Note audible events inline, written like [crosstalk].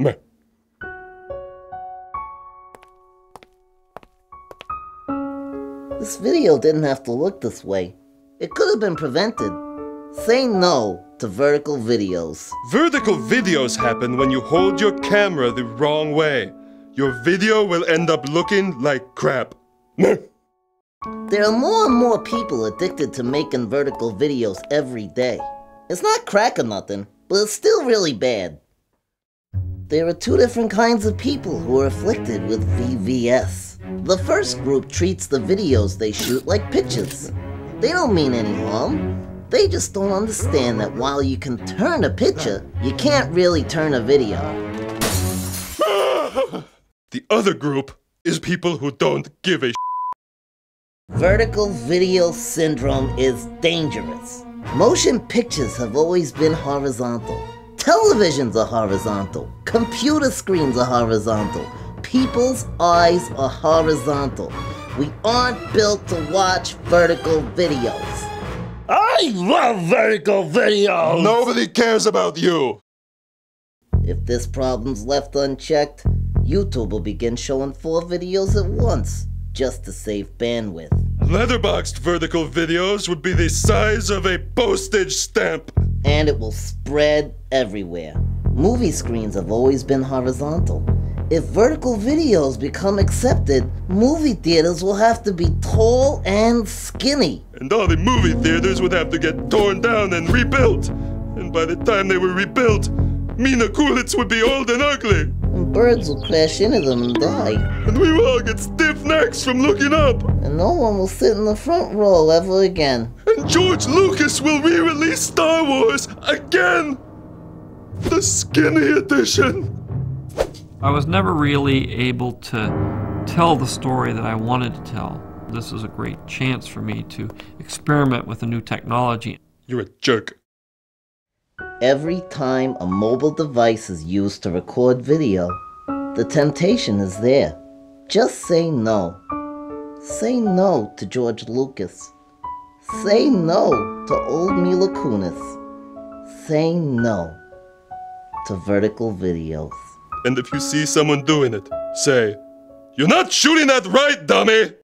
Meh. This video didn't have to look this way. It could have been prevented. Say no to vertical videos. Vertical videos happen when you hold your camera the wrong way. Your video will end up looking like crap. There are more and more people addicted to making vertical videos every day. It's not crack or nothing, but it's still really bad. There are two different kinds of people who are afflicted with VVS. The first group treats the videos they shoot like pictures. They don't mean any harm. They just don't understand that while you can turn a picture, you can't really turn a video. [laughs] The other group is people who don't give a Vertical video syndrome is dangerous. Motion pictures have always been horizontal. Televisions are horizontal. Computer screens are horizontal. People's eyes are horizontal. We aren't built to watch vertical videos. I love vertical videos! Nobody cares about you. If this problem's left unchecked, YouTube will begin showing four videos at once, just to save bandwidth. Letterboxed vertical videos would be the size of a postage stamp. And it will spread everywhere. Movie screens have always been horizontal. If vertical videos become accepted, movie theaters will have to be tall and skinny. And all the movie theaters would have to get torn down and rebuilt. And by the time they were rebuilt, Mila Kunis would be old and ugly. And birds will crash into them and die. And we will all get stiff necks from looking up. And no one will sit in the front row ever again. And George Lucas will re release Star Wars again! The skinny edition! I was never really able to tell the story that I wanted to tell. This is a great chance for me to experiment with a new technology. You're a jerk. Every time a mobile device is used to record video, the temptation is there. Just say no. Say no to George Lucas. Say no to old Mila Kunis. Say no to vertical videos. And if you see someone doing it, say, You're not shooting that right, dummy!